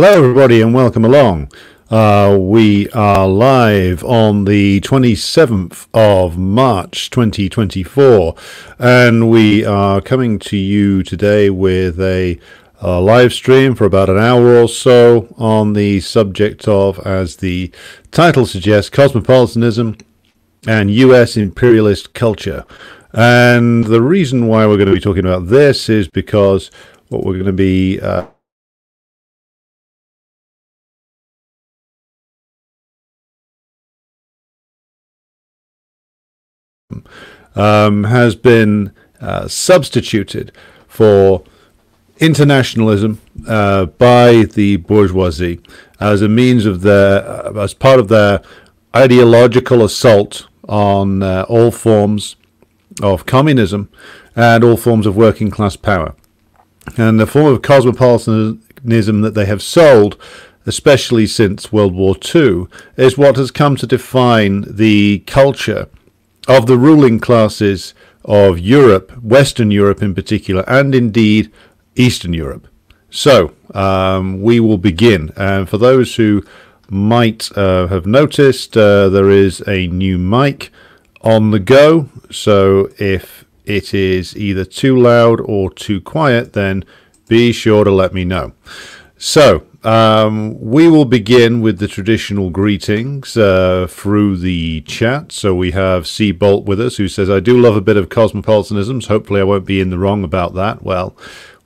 Hello, everybody, and welcome along. Uh, we are live on the 27th of March 2024, and we are coming to you today with a, a live stream for about an hour or so on the subject of, as the title suggests, cosmopolitanism and US imperialist culture. And the reason why we're going to be talking about this is because what we're going to be uh, um, has been uh, substituted for internationalism uh, by the bourgeoisie as a means of their, uh, as part of their ideological assault on uh, all forms of communism and all forms of working class power. And the form of cosmopolitanism that they have sold, especially since World War II, is what has come to define the culture of the ruling classes of Europe, Western Europe in particular, and indeed Eastern Europe. So um, we will begin. And for those who might uh, have noticed, uh, there is a new mic on the go. So if it is either too loud or too quiet, then be sure to let me know. So um, we will begin with the traditional greetings uh, through the chat. So we have C Bolt with us, who says, "I do love a bit of cosmopolitanism. So hopefully, I won't be in the wrong about that." Well,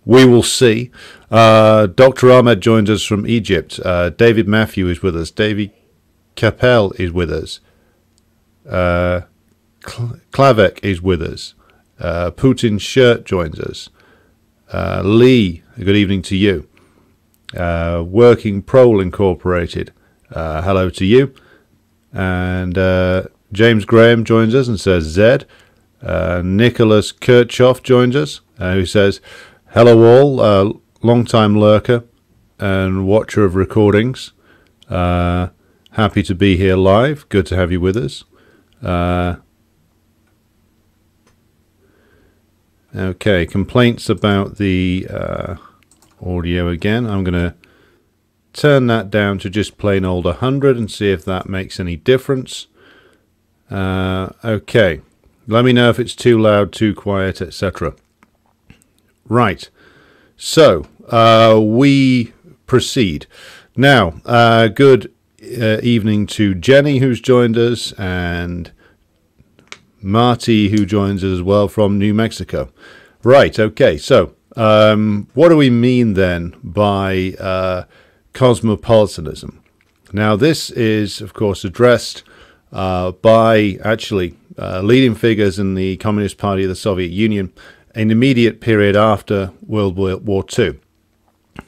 we will see. Uh, Dr. Ahmed joins us from Egypt. Uh, David Matthew is with us. David Capel is with us. Uh, Klavek is with us. Uh, Putin's shirt joins us. Uh, Lee, good evening to you. Uh, Working Prole Incorporated, uh, hello to you. And uh, James Graham joins us and says Zed. Uh, Nicholas Kirchhoff joins us, uh, who says, Hello all, uh, long time lurker and watcher of recordings. happy to be here live. Good to have you with us. okay, complaints about the audio again. I'm going to turn that down to just plain old 100 and see if that makes any difference. Uh, okay, let me know if it's too loud, too quiet, etc. Right, so uh, we proceed. Now, uh, good uh, evening to Jenny who's joined us and Marty who joins us as well from New Mexico. Right, okay, so um, what do we mean then by uh, cosmopolitanism? Now, this is, of course, addressed uh, by actually uh, leading figures in the Communist Party of the Soviet Union in the immediate period after World War II.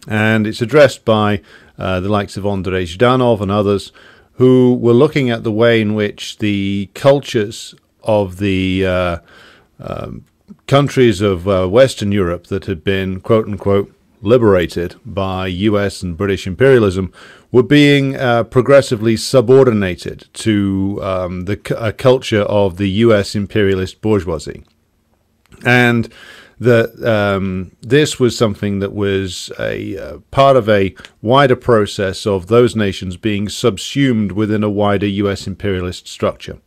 And it's addressed by uh, the likes of Andrei Zhdanov and others who were looking at the way in which the cultures of the uh, um, countries of uh, Western Europe that had been, quote unquote, liberated by US and British imperialism were being uh, progressively subordinated to um, the c- culture of the US imperialist bourgeoisie. And that um, this was something that was a uh, part of a wider process of those nations being subsumed within a wider US imperialist structure.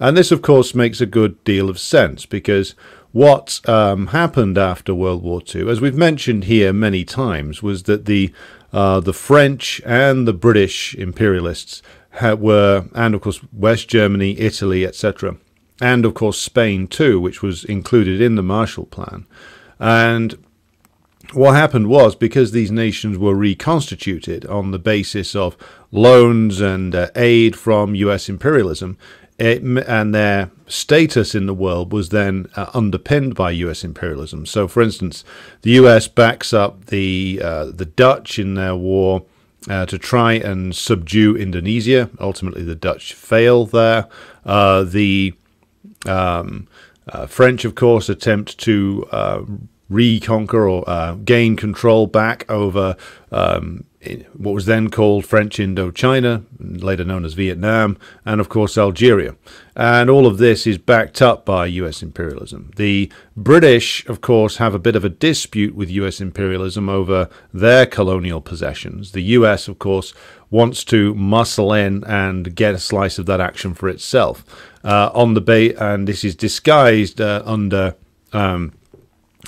And this, of course, makes a good deal of sense because what um, happened after World War II, as we've mentioned here many times, was that the uh, the French and the British imperialists had, were, and of course West Germany, Italy, etc., and of course Spain too, which was included in the Marshall Plan. And what happened was because these nations were reconstituted on the basis of loans and uh, aid from U.S. imperialism, it, and their status in the world was then uh, underpinned by U.S. imperialism. So, for instance, the U.S. backs up the uh, the Dutch in their war uh, to try and subdue Indonesia. Ultimately, the Dutch fail there. Uh, the um, uh, French, of course, attempt to uh, reconquer or gain control back over um, what was then called French Indochina, later known as Vietnam, and of course Algeria. And all of this is backed up by US imperialism. The British, of course, have a bit of a dispute with US imperialism over their colonial possessions. The US, of course, wants to muscle in and get a slice of that action for itself. Uh, on the bait, and this is disguised uh, under um,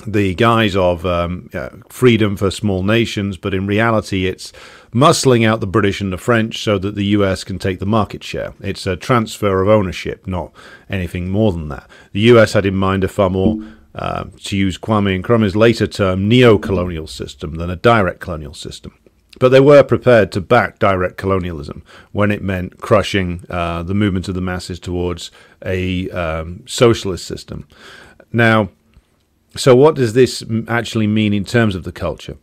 the guise of um, yeah, freedom for small nations, but in reality, it's muscling out the British and the French so that the US can take the market share. It's a transfer of ownership, not anything more than that. The US had in mind a far more, uh, to use Kwame Nkrumah's later term, neo colonial system than a direct colonial system. But they were prepared to back direct colonialism when it meant crushing uh, the movement of the masses towards a um, socialist system. Now, so, what does this actually mean in terms of the culture?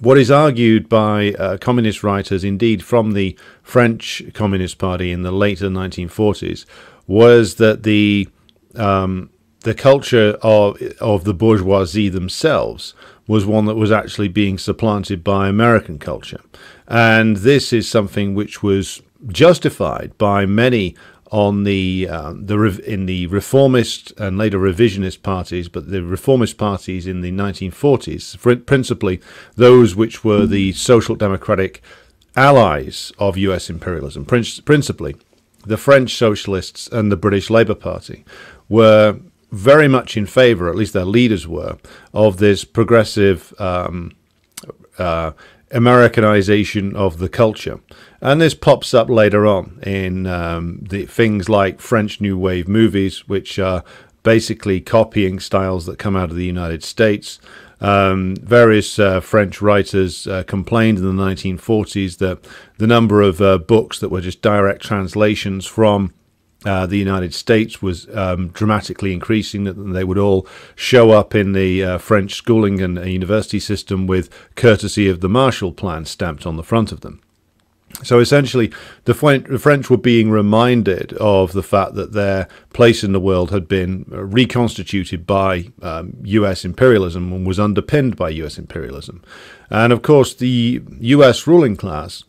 What is argued by uh, communist writers, indeed from the French Communist Party in the later 1940s, was that the um, the culture of of the bourgeoisie themselves was one that was actually being supplanted by American culture, and this is something which was justified by many on the uh, the in the reformist and later revisionist parties, but the reformist parties in the 1940s, principally those which were the social democratic allies of U.S. imperialism, principally the French socialists and the British Labour Party, were very much in favour, at least their leaders were, of this progressive. Um, uh, Americanization of the culture. And this pops up later on in um, the things like French New Wave movies, which are basically copying styles that come out of the United States. Um, various uh, French writers uh, complained in the 1940s that the number of uh, books that were just direct translations from uh, the United States was um, dramatically increasing. That they would all show up in the uh, French schooling and university system with courtesy of the Marshall Plan stamped on the front of them. So essentially, the French were being reminded of the fact that their place in the world had been reconstituted by um, US imperialism and was underpinned by US imperialism. And of course, the US ruling class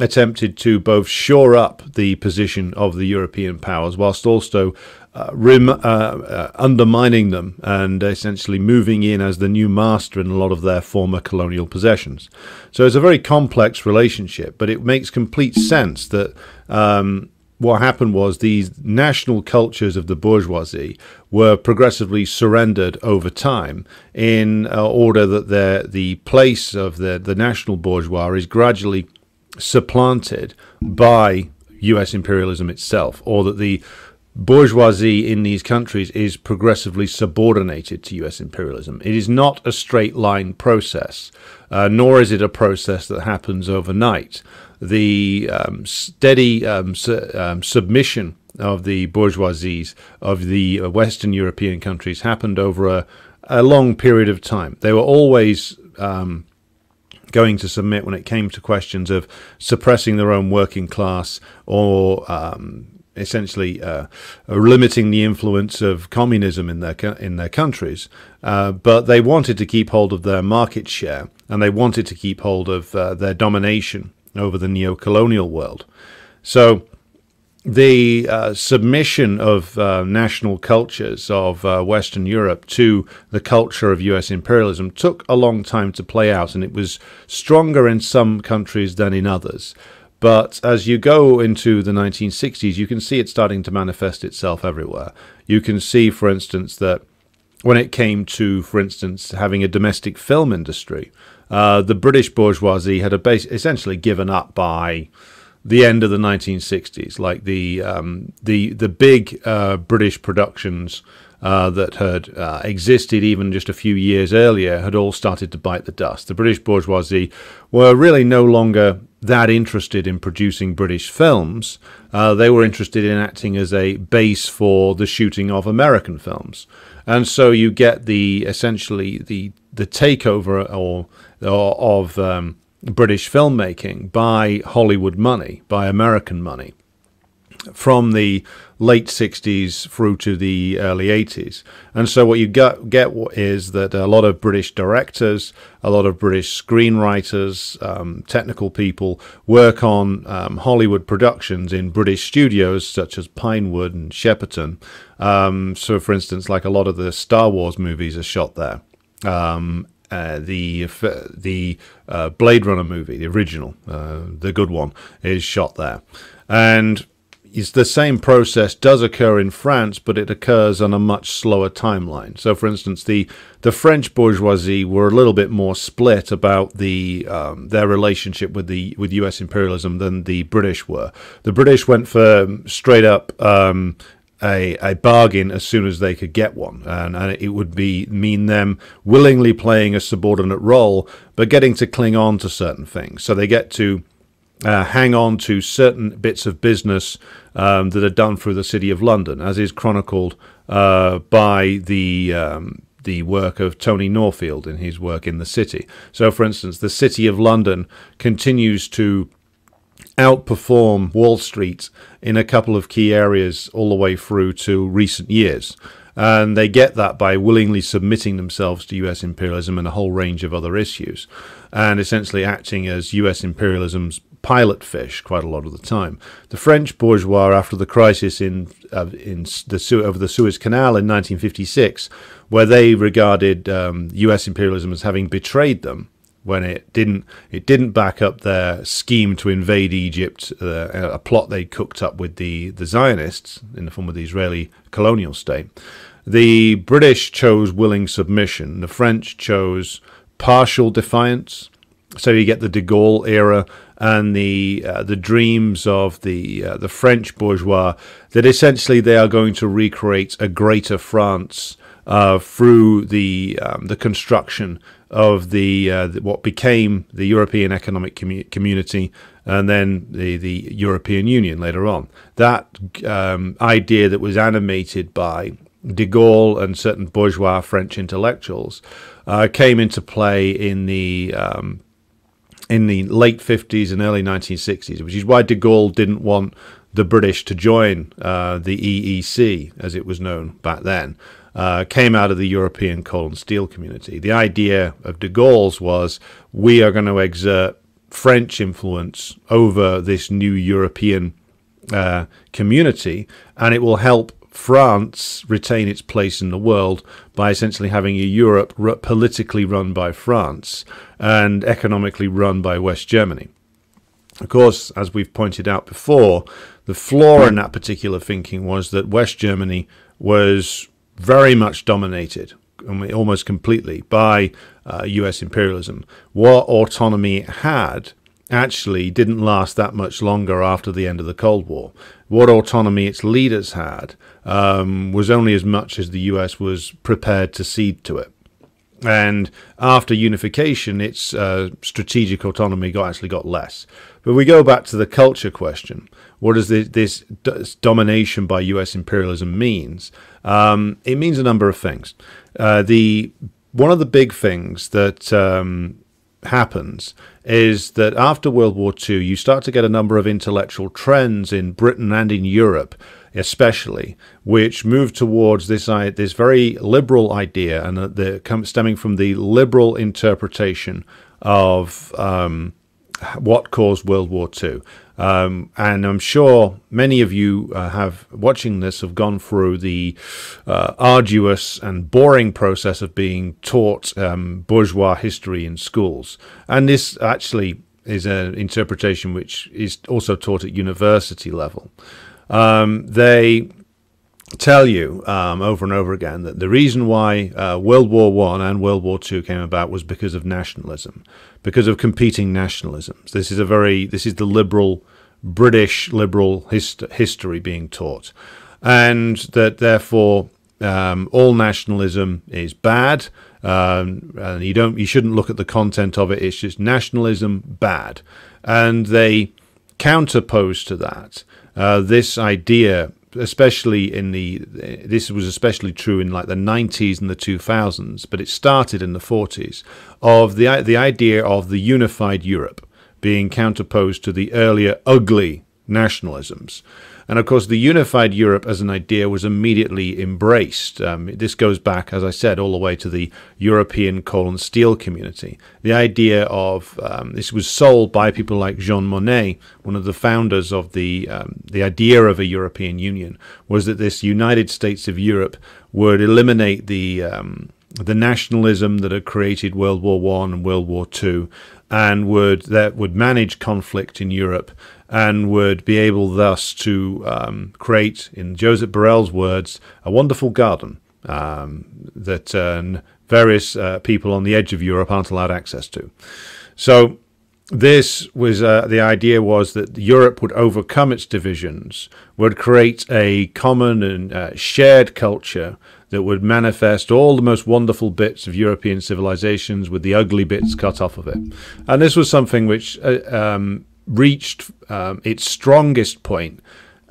attempted to both shore up the position of the European powers whilst also uh, rim, uh, uh, undermining them and essentially moving in as the new master in a lot of their former colonial possessions. So it's a very complex relationship, but it makes complete sense that um, what happened was these national cultures of the bourgeoisie were progressively surrendered over time in uh, order that the place of the, the national bourgeois is gradually supplanted by US imperialism itself, or that the bourgeoisie in these countries is progressively subordinated to US imperialism. It is not a straight line process, uh, nor is it a process that happens overnight. The um, steady um, su- um, submission of the bourgeoisies of the Western European countries happened over a, a long period of time. They were always um, going to submit when it came to questions of suppressing their own working class or um, essentially uh, limiting the influence of communism in their in their countries. Uh, but they wanted to keep hold of their market share and they wanted to keep hold of uh, their domination over the neo-colonial world. So the uh, submission of uh, national cultures of uh, Western Europe to the culture of US imperialism took a long time to play out, and it was stronger in some countries than in others. But as you go into the 1960s, you can see it starting to manifest itself everywhere. You can see, for instance, that when it came to, for instance, having a domestic film industry, uh, the British bourgeoisie had base- essentially given up by the end of the 1960s, like the um, the the big uh, British productions uh, that had uh, existed even just a few years earlier had all started to bite the dust. The British bourgeoisie were really no longer that interested in producing British films. Uh, they were interested in acting as a base for the shooting of American films, and so you get the essentially the the takeover or, or of um, British filmmaking by Hollywood money, by American money. from the late 60s through to the early 80s. And so what you get, get is that a lot of British directors, a lot of British screenwriters, um, technical people work on um, Hollywood productions in British studios such as Pinewood and Shepperton. Um, so, for instance, like a lot of the Star Wars movies are shot there. Um, uh, the the uh, Blade Runner movie, the original, uh, the good one, is shot there, and it's the same process does occur in France, but it occurs on a much slower timeline. So, for instance, the the French bourgeoisie were a little bit more split about the um, their relationship with the with U.S. imperialism than the British were. The British went for straight up. Um, a, a bargain as soon as they could get one, and, and it would be mean them willingly playing a subordinate role, but getting to cling on to certain things. So they get to uh, hang on to certain bits of business um, that are done through the City of London, as is chronicled uh, by the um, the work of Tony Norfield in his work in the city. So, for instance, the City of London continues to outperform Wall Street in a couple of key areas all the way through to recent years. And they get that by willingly submitting themselves to US imperialism and a whole range of other issues, and essentially acting as US imperialism's pilot fish quite a lot of the time. The French bourgeois, after the crisis in uh, in the over the Suez Canal in 1956, where they regarded um, U.S. imperialism as having betrayed them when it didn't it didn't back up their scheme to invade Egypt, uh, a plot they cooked up with the the Zionists in the form of the Israeli colonial state. The British chose willing submission. The French chose partial defiance. So you get the de Gaulle era and the uh, the dreams of the uh, the French bourgeois that essentially they are going to recreate a greater France uh, through the um, the construction of the, uh, what became the European Economic Commu- Community and then the the European Union later on. That um, idea that was animated by de Gaulle and certain bourgeois French intellectuals uh, came into play in the um, in the late 50s and early 1960s, which is why de Gaulle didn't want the British to join uh, the EEC, as it was known back then, uh, came out of the European coal and steel community. The idea of de Gaulle's was we are going to exert French influence over this new European uh, community, and it will help France retain its place in the world by essentially having a Europe politically run by France and economically run by West Germany. Of course, as we've pointed out before, the flaw in that particular thinking was that West Germany was very much dominated, almost completely, by uh, US imperialism. What autonomy had actually didn't last that much longer after the end of the Cold War. What autonomy its leaders had um, was only as much as the US was prepared to cede to it. And after unification, its uh, strategic autonomy got, actually got less. But we go back to the culture question. What does this, this, domination by U.S. imperialism means? Um, it means a number of things. Uh, the one of the big things that um, happens is that after World War II, you start to get a number of intellectual trends in Britain and in Europe, especially, which move towards this this very liberal idea and the stemming from the liberal interpretation of um, what caused World War II. Um, and I'm sure many of you uh, have watching this have gone through the uh, arduous and boring process of being taught um, bourgeois history in schools. And this actually is an interpretation which is also taught at university level. Um, they tell you um, over and over again that the reason why uh, World War One and World War Two came about was because of nationalism, because of competing nationalisms. This is a very this is the liberal British liberal hist- history being taught, and that therefore um, all nationalism is bad. Um, and you don't you shouldn't look at the content of it. It's just nationalism bad, and they counterpose to that uh, this idea especially in the this was especially true in like the 90s and the 2000s but it started in the 40s of the the idea of the unified Europe being counterposed to the earlier ugly nationalisms. And of course, the unified Europe as an idea was immediately embraced. Um, this goes back, as I said, all the way to the European coal and steel community. The idea of um, this was sold by people like Jean Monnet, one of the founders of the um, the idea of a European Union, was that this United States of Europe would eliminate the um, the nationalism that had created World War One and World War Two, and would that would manage conflict in Europe and would be able thus to um, create, in Joseph Borrell's words, a wonderful garden um, that uh, various uh, people on the edge of Europe aren't allowed access to. So this was uh, the idea was that Europe would overcome its divisions, would create a common and uh, shared culture that would manifest all the most wonderful bits of European civilizations with the ugly bits cut off of it. And this was something which uh, um, reached um, its strongest point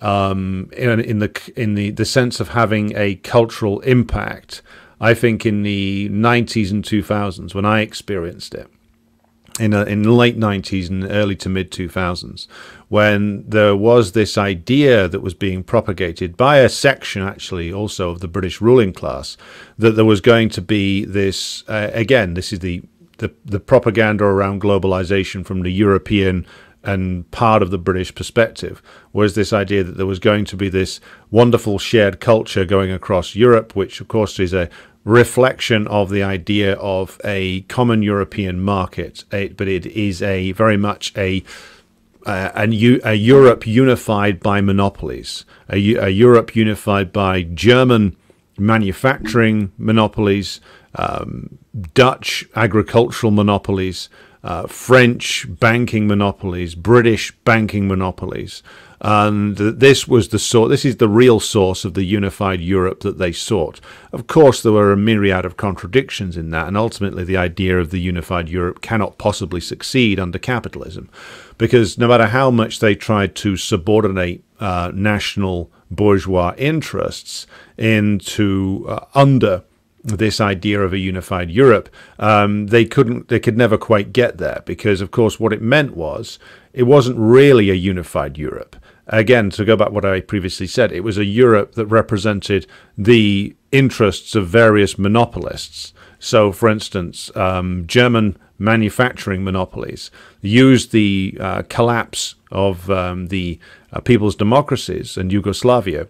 um, in, in, the in the, the sense of having a cultural impact. I think in the 90s and 2000s when I experienced it, in a, in the late 90s and early to mid 2000s, when there was this idea that was being propagated by a section actually also of the British ruling class that there was going to be this uh, again this is the the, the propaganda around globalization from the European and part of the British perspective was this idea that there was going to be this wonderful shared culture going across Europe, which of course is a reflection of the idea of a common European market, but it is a very much a uh, a, a, Europe unified by monopolies, a, a, Europe unified by German manufacturing monopolies, um, Dutch agricultural monopolies, uh, French banking monopolies, British banking monopolies. And this was the sort, this is the real source of the unified Europe that they sought. Of course, there were a myriad of contradictions in that, and ultimately the idea of the unified Europe cannot possibly succeed under capitalism, because no matter how much they tried to subordinate uh, national bourgeois interests into uh, under this idea of a unified Europe, um, they couldn't, they could never quite get there because, of course, what it meant was it wasn't really a unified Europe. Again, to go back what I previously said, it was a Europe that represented the interests of various monopolists. So, for instance, um, German manufacturing monopolies used the uh, collapse of um, the uh, people's democracies and Yugoslavia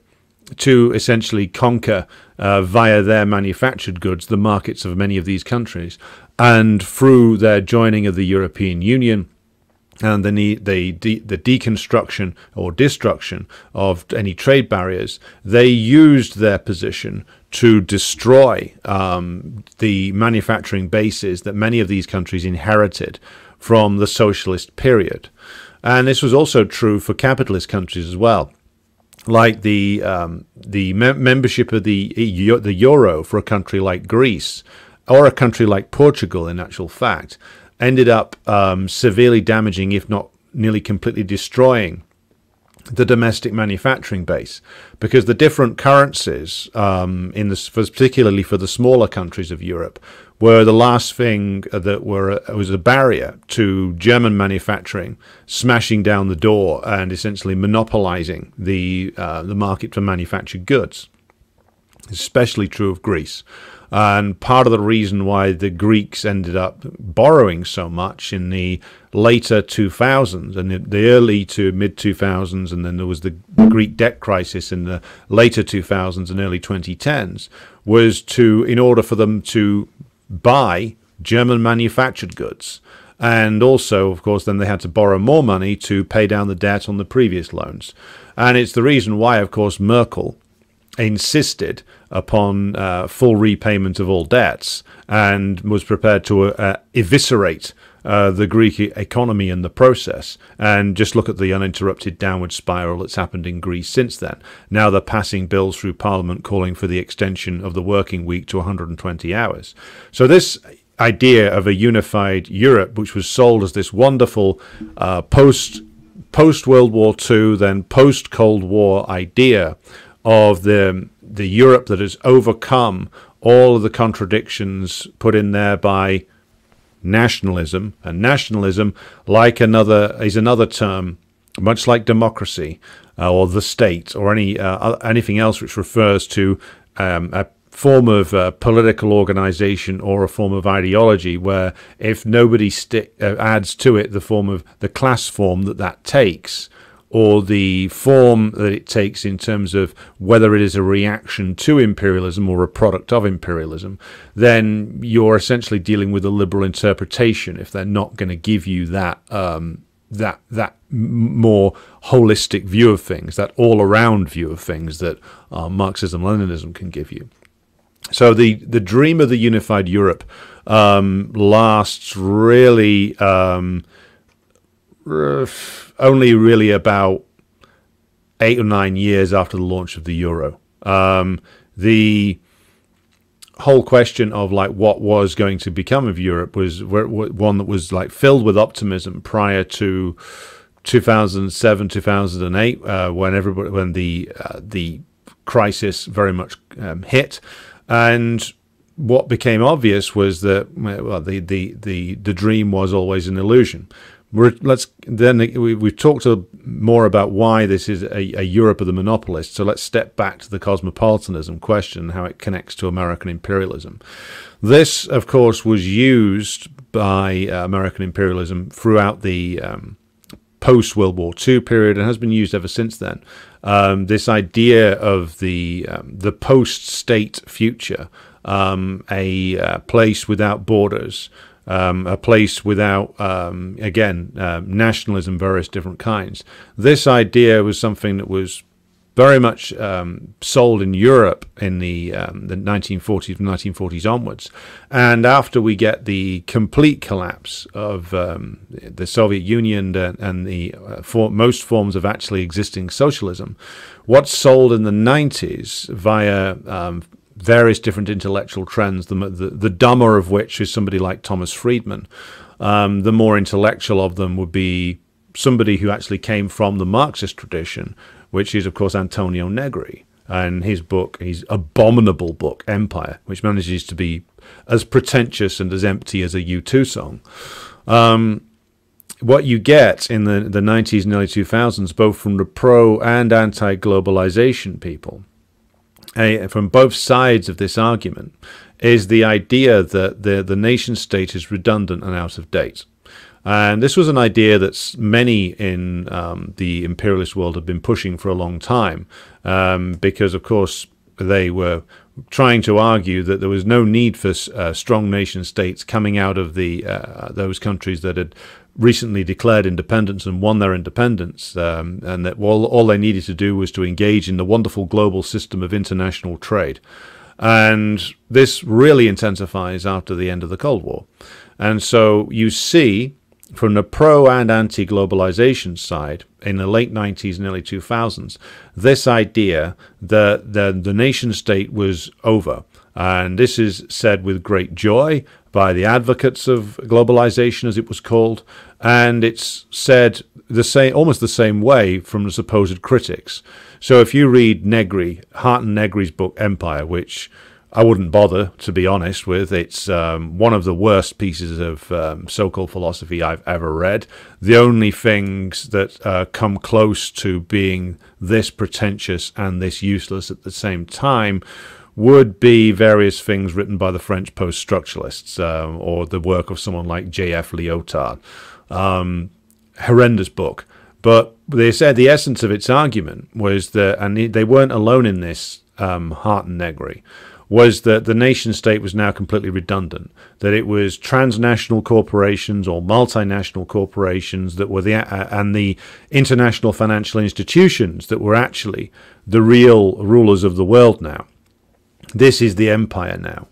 to essentially conquer uh, via their manufactured goods the markets of many of these countries. And through their joining of the European Union, and the, the, the deconstruction or destruction of any trade barriers, they used their position to destroy um, the manufacturing bases that many of these countries inherited from the socialist period. And this was also true for capitalist countries as well like the um, the me- membership of the the euro for a country like Greece or a country like Portugal, in actual fact, ended up um, severely damaging, if not nearly completely destroying, the domestic manufacturing base because the different currencies um, in particularly for the smaller countries of Europe, were the last thing that were uh, was a barrier to German manufacturing smashing down the door and essentially monopolizing the uh, the market for manufactured goods. Especially true of Greece. And part of the reason why the Greeks ended up borrowing so much in the later 2000s and the early to mid 2000s, and then there was the Greek debt crisis in the later 2000s and early 2010s, was to, in order for them to buy German manufactured goods. And also, of course, then they had to borrow more money to pay down the debt on the previous loans. And it's the reason why, of course, Merkel insisted upon uh, full repayment of all debts and was prepared to uh, eviscerate uh, the Greek economy in the process. And just look at the uninterrupted downward spiral that's happened in Greece since then. Now they're passing bills through Parliament calling for the extension of the working week to 120 hours. So this idea of a unified Europe, which was sold as this wonderful uh, post post World War II, then post Cold War idea of the the Europe that has overcome all of the contradictions put in there by nationalism. And nationalism like another is another term much like democracy uh, or the state or any uh, anything else which refers to um, a form of uh, political organization or a form of ideology where if nobody sti- uh, adds to it the form of the class form that that takes or the form that it takes in terms of whether it is a reaction to imperialism or a product of imperialism, then you're essentially dealing with a liberal interpretation if they're not going to give you that um, that that more holistic view of things, that all-around view of things that uh, Marxism-Leninism can give you. So the the dream of the unified Europe um, lasts really. Um, only really about eight or nine years after the launch of the euro. Um, the whole question of like what was going to become of Europe was one that was like filled with optimism prior to 2007 2008 uh, when everybody when the uh, the crisis very much um, hit and what became obvious was that well the, the the the dream was always an illusion we're, let's then we, we've talked more about why this is a, a, Europe of the monopolists. So let's step back to the cosmopolitanism question, how it connects to American imperialism. This, of course, was used by uh, American imperialism throughout the um, post World War II period and has been used ever since then. Um, this idea of the um, the post state future, um, a uh, place without borders um, a place without, um, again, uh, nationalism, various different kinds. This idea was something that was very much um, sold in Europe in the um, the 1940s, 1940s onwards, and after we get the complete collapse of um, the Soviet Union and, and the uh, for most forms of actually existing socialism, what's sold in the 90s via um, various different intellectual trends, the, the, the dumber of which is somebody like Thomas Friedman. Um, the more intellectual of them would be somebody who actually came from the Marxist tradition, which is, of course, Antonio Negri. And his book, his abominable book, Empire, which manages to be as pretentious and as empty as a U2 song. Um, what you get in the, the 90s and early 2000s, both from the pro and anti globalization people, uh, from both sides of this argument is the idea that the, the nation state is redundant and out of date. And this was an idea that many in um, the imperialist world have been pushing for a long time, um, because, of course, they were trying to argue that there was no need for uh, strong nation states coming out of the uh, those countries that had recently declared independence and won their independence, um, and that all, all they needed to do was to engage in the wonderful global system of international trade. And this really intensifies after the end of the Cold War. And so you see from the pro and anti globalization side in the late 90s and early 2000s this idea that the, the nation state was over. And this is said with great joy by the advocates of globalization, as it was called, and it's said the same, almost the same way from the supposed critics. So if you read Negri, Hardt Negri's book Empire, which I wouldn't bother to be honest with, it's um, one of the worst pieces of um, so-called philosophy I've ever read. The only things that uh, come close to being this pretentious and this useless at the same time would be various things written by the French post structuralists um, or the work of someone like J.F. Lyotard. Um, horrendous book. But they said the essence of its argument was that, and they weren't alone in this, um, Hardt and Negri, was that the nation state was now completely redundant, that it was transnational corporations or multinational corporations that were the, uh, and the international financial institutions that were actually the real rulers of the world now. This is the empire now.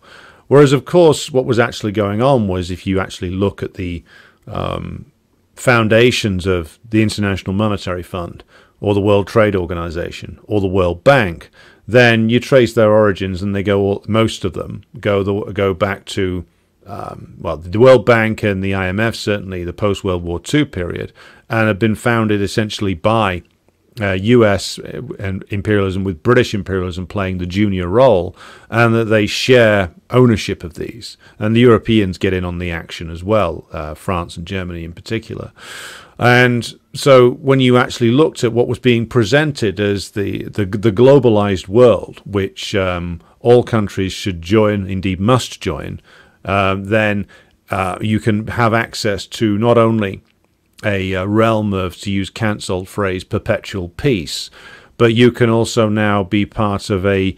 Whereas, of course, what was actually going on was if you actually look at the um, foundations of the International Monetary Fund or the World Trade Organization or the World Bank, then you trace their origins and they go all, most of them go the, go back to um, well the World Bank and the IMF certainly the post World War II period and have been founded essentially by uh, US and imperialism with British imperialism playing the junior role, and that they share ownership of these. And the Europeans get in on the action as well, uh, France and Germany in particular. And so when you actually looked at what was being presented as the, the, the globalized world, which um, all countries should join, indeed must join, uh, then uh, you can have access to not only a, a realm of, to use Kant's old phrase, perpetual peace, but you can also now be part of a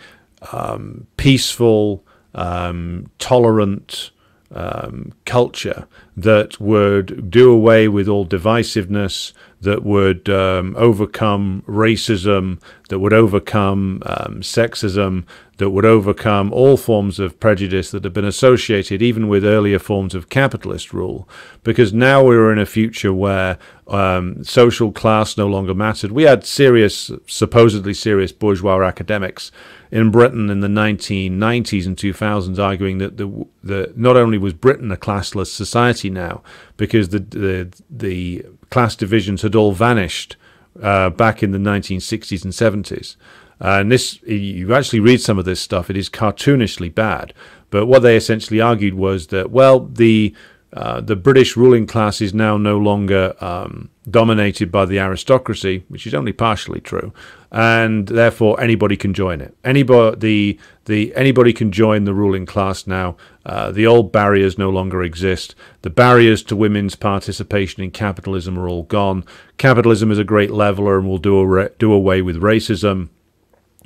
um, peaceful, um, tolerant um, culture that would do away with all divisiveness, that would um, overcome racism, that would overcome um, sexism, that would overcome all forms of prejudice that have been associated even with earlier forms of capitalist rule. Because now we're in a future where um, social class no longer mattered. We had serious, supposedly serious bourgeois academics in Britain in the 1990s and 2000s arguing that the, the not only was Britain a classless society now because the the, the class divisions had all vanished uh, back in the 1960s and 70s. And this, you actually read some of this stuff, it is cartoonishly bad. But what they essentially argued was that, well, the uh, the British ruling class is now no longer um, dominated by the aristocracy, which is only partially true, and therefore anybody can join it. Anybody, the, the, anybody can join the ruling class now. Uh, the old barriers no longer exist. The barriers to women's participation in capitalism are all gone. Capitalism is a great leveler and will do, do away with racism.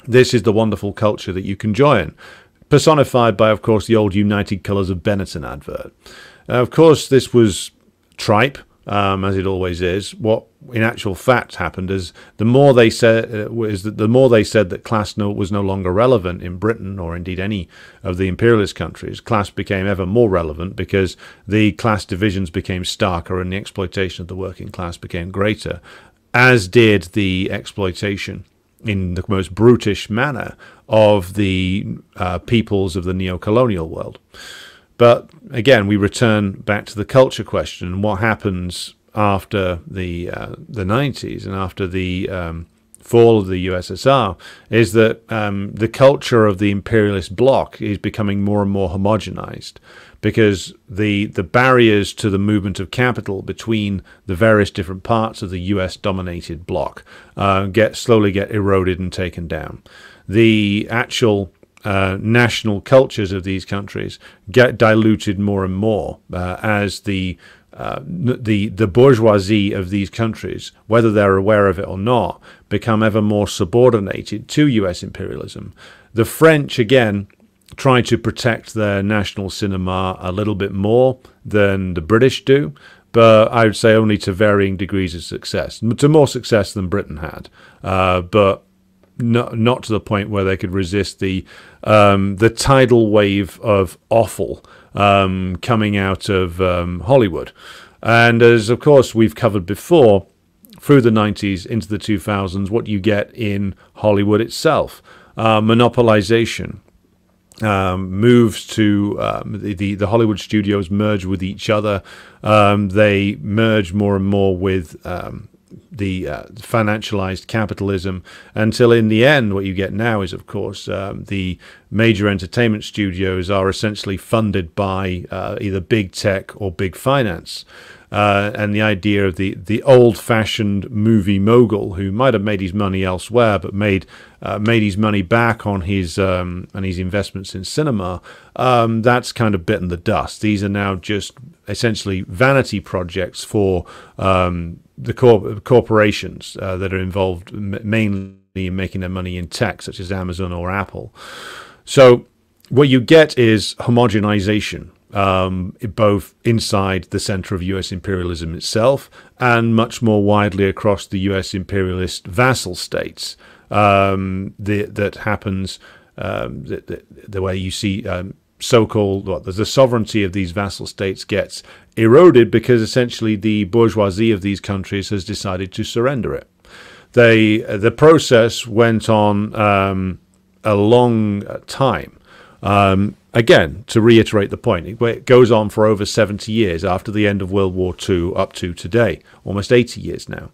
This is the wonderful culture that you can join, personified by, of course, the old United Colours of Benetton advert. Of course, this was tripe, um, as it always is. What in actual fact happened is the more they said uh, that the more they said that class no, was no longer relevant in Britain or indeed any of the imperialist countries, class became ever more relevant because the class divisions became starker and the exploitation of the working class became greater, as did the exploitation in the most brutish manner of the uh, peoples of the neo-colonial world. But again, we return back to the culture question and what happens after the uh, the 90s and after the um, fall of the USSR is that um, the culture of the imperialist bloc is becoming more and more homogenized because the the barriers to the movement of capital between the various different parts of the US dominated bloc uh, get slowly get eroded and taken down. The actual uh, national cultures of these countries get diluted more and more uh, as the uh, the the bourgeoisie of these countries, whether they're aware of it or not, become ever more subordinated to U.S. imperialism. The French, again, try to protect their national cinema a little bit more than the British do, but I would say only to varying degrees of success, to more success than Britain had. Uh, but not not to the point where they could resist the um, the tidal wave of awful um, coming out of um, Hollywood. And as of course we've covered before, through the 90s into the 2000s, what you get in Hollywood itself, uh, monopolization. Um, moves to um, the, the, Hollywood studios merge with each other. Um, they merge more and more with um, the uh, financialized capitalism until in the end what you get now is of course um, the major entertainment studios are essentially funded by uh, either big tech or big finance uh, and the idea of the, the old-fashioned movie mogul who might have made his money elsewhere, but made uh, made his money back on his um, and his investments in cinema. Um, that's kind of bitten the dust. These are now just essentially vanity projects for um, the cor- corporations uh, that are involved mainly in making their money in tech, such as Amazon or Apple. So what you get is homogenization um, both inside the center of US imperialism itself and much more widely across the US imperialist vassal states. Um, the, that happens um, the, the, the, way you see um, so-called what, the sovereignty of these vassal states gets eroded because essentially the bourgeoisie of these countries has decided to surrender it. They, the process went on um, a long time. Um, again, to reiterate the point, it goes on for over 70 years after the end of World War II up to today, almost 80 years now.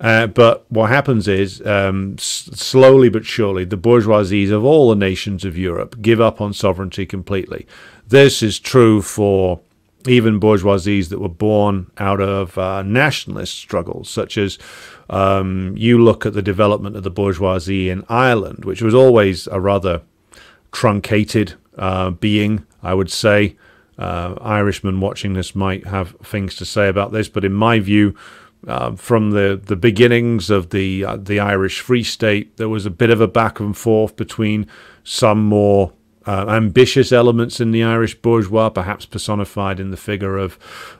Uh, but what happens is, um, slowly but surely, the bourgeoisies of all the nations of Europe give up on sovereignty completely. This is true for even bourgeoisies that were born out of uh, nationalist struggles, such as um, you look at the development of the bourgeoisie in Ireland, which was always a rather truncated uh, being, I would say. Uh, Irishmen watching this might have things to say about this, but in my view, uh, from the, the beginnings of the uh, the Irish Free State, there was a bit of a back and forth between some more uh, ambitious elements in the Irish bourgeois, perhaps personified in the figure of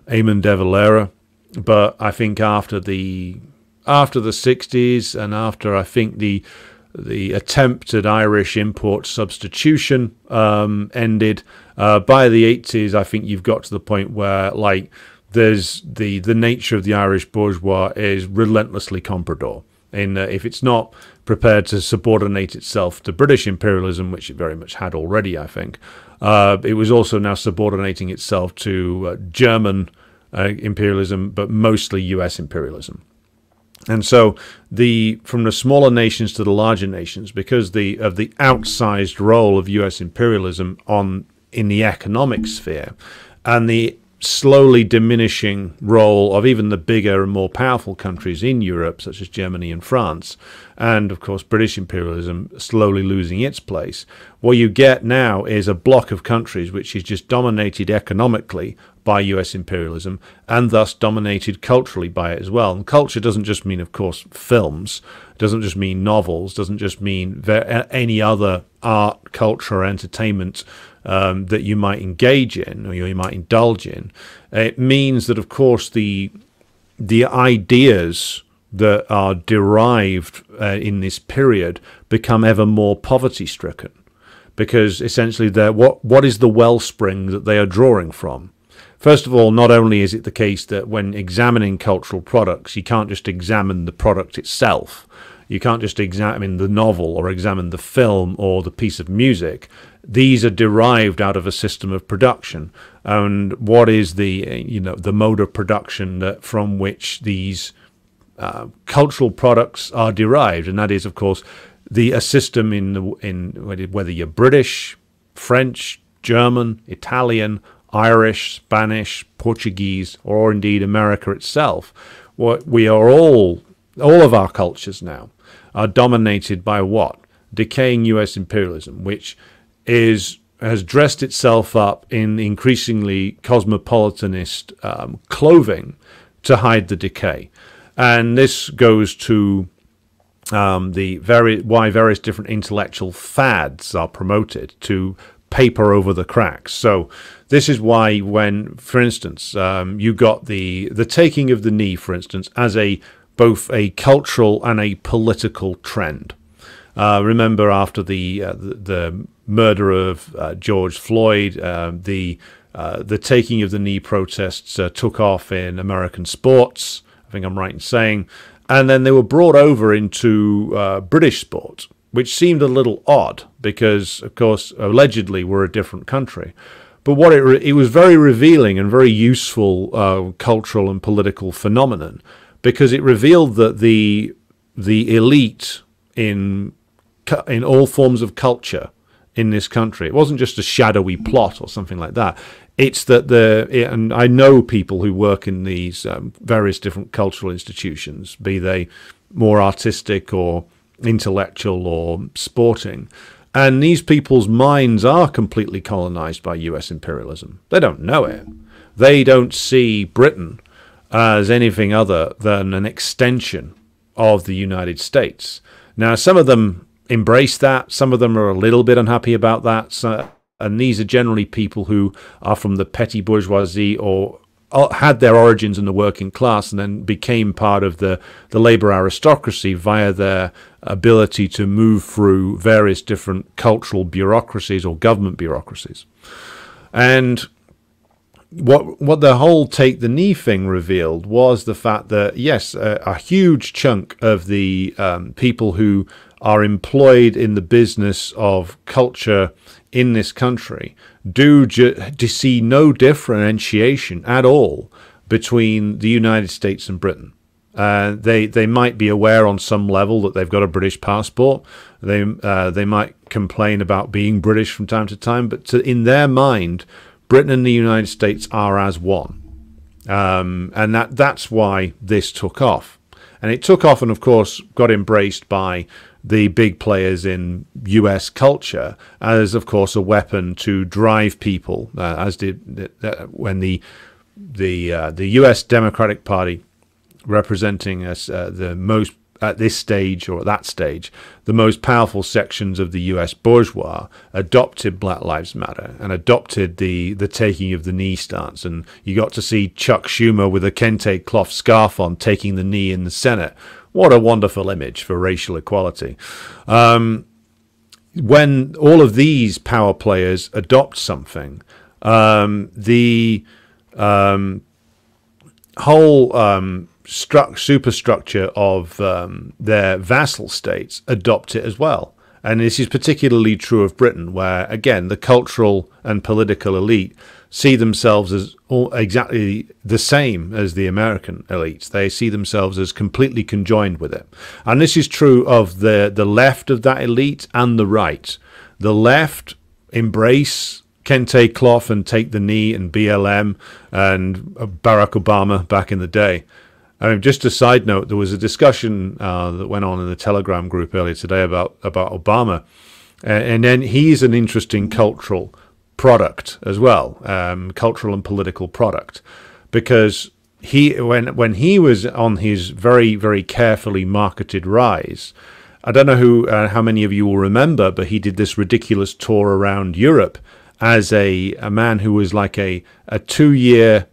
Eamon de Valera. But I think after the after the 60s and after I think the the attempt at Irish import substitution um, ended. Uh, by the 80s, I think you've got to the point where, like, there's the the nature of the Irish bourgeois is relentlessly comprador. In uh, if it's not prepared to subordinate itself to British imperialism, which it very much had already, I think, uh, it was also now subordinating itself to uh, German uh, imperialism, but mostly U.S. imperialism. And so the from the smaller nations to the larger nations, because the of the outsized role of U.S. imperialism on in the economic sphere, and the slowly diminishing role of even the bigger and more powerful countries in Europe, such as Germany and France, and of course British imperialism slowly losing its place. What you get now is a block of countries which is just dominated economically by US imperialism and thus dominated culturally by it as well. And culture doesn't just mean, of course, films, doesn't just mean novels, doesn't just mean any other art, culture, or entertainment um, that you might engage in or you might indulge in. It means that, of course, the the ideas that are derived uh, in this period become ever more poverty stricken because essentially what what is the wellspring that they are drawing from First of all, not only is it the case that when examining cultural products, you can't just examine the product itself, you can't just examine the novel or examine the film or the piece of music. These are derived out of a system of production. And what is the you know the mode of production that from which these uh, cultural products are derived, and that is, of course, the a system in the, in whether you're British, French, German, Italian, Irish, Spanish, Portuguese, or indeed America itself. What we are all, all of our cultures now, are dominated by what? Decaying U.S. imperialism, which is has dressed itself up in increasingly cosmopolitanist um, clothing to hide the decay, and this goes to um, the very why various different intellectual fads are promoted to paper over the cracks. So this is why when, for instance, um, you got the the taking of the knee, for instance, as a both a cultural and a political trend. Uh, remember, after the, uh, the, the murder of uh, George Floyd, um, the uh, the taking of the knee protests uh, took off in American sports. I think I'm right in saying, and then they were brought over into uh, British sport, which seemed a little odd because, of course, allegedly we're a different country. But what it, re- it was very revealing and very useful uh, cultural and political phenomenon because it revealed that the the elite in in all forms of culture in this country. It wasn't just a shadowy plot or something like that. It's that the and I know people who work in these um, various different cultural institutions, be they more artistic or intellectual or sporting, and these people's minds are completely colonized by US imperialism. They don't know it. They don't see Britain as anything other than an extension of the United States. Now, some of them embrace that, some of them are a little bit unhappy about that. So, and these are generally people who are from the petty bourgeoisie or uh, had their origins in the working class and then became part of the, the labor aristocracy via their ability to move through various different cultural bureaucracies or government bureaucracies. And what what the whole take the knee thing revealed was the fact that yes, a, a huge chunk of the um, people who are employed in the business of culture in this country do to see no differentiation at all between the United States and Britain. Uh, they they might be aware on some level that they've got a British passport. They uh, they might complain about being British from time to time, but to, in their mind, Britain and the United States are as one, um, and that that's why this took off. And it took off, and of course, got embraced by the big players in US culture as, of course, a weapon to drive people, uh, as did uh, when the the uh, the US Democratic Party, representing us uh, the most at this stage or at that stage, the most powerful sections of the US bourgeois adopted Black Lives Matter and adopted the, the taking of the knee stance. And you got to see Chuck Schumer with a kente cloth scarf on taking the knee in the Senate. What a wonderful image for racial equality. Um, when all of these power players adopt something, um, the um, whole stru- superstructure of um, their vassal states adopt it as well. And this is particularly true of Britain, where, again, the cultural and political elite see themselves as all exactly the same as the American elites. They see themselves as completely conjoined with it. And this is true of the, the left of that elite and the right. The left embrace kente cloth and take the knee and BLM and Barack Obama back in the day. I mean, just a side note, there was a discussion uh, that went on in the Telegram group earlier today about about Obama, and, then he's an interesting cultural product as well, um, cultural and political product, because he when when he was on his very very carefully marketed rise. I don't know who uh, how many of you will remember, but he did this ridiculous tour around Europe as a, a man who was like a, a two year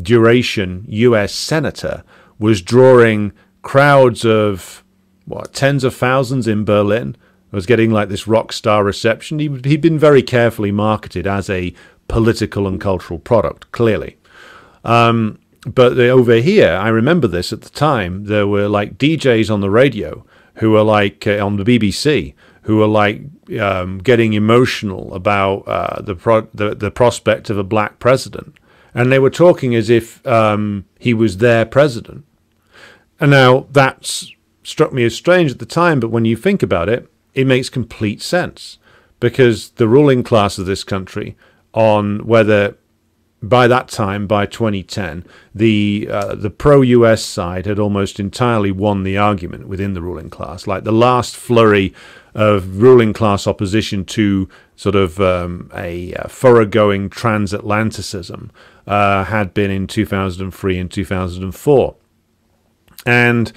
duration US senator was drawing crowds of what tens of thousands in Berlin. Was getting like this rock star reception. He, he'd been very carefully marketed as a political and cultural product, clearly. Um, but over here, I remember this at the time. There were like DJs on the radio who were like uh, on the BBC who were like um, getting emotional about uh, the, the, the prospect of a black president, and they were talking as if um, he was their president. And now that struck me as strange at the time, but when you think about it, it makes complete sense because the ruling class of this country, on whether by that time, by 2010, the uh, the pro-US side had almost entirely won the argument within the ruling class. Like the last flurry of ruling class opposition to sort of um, a, a thoroughgoing transatlanticism uh, had been in 2003 and 2004 and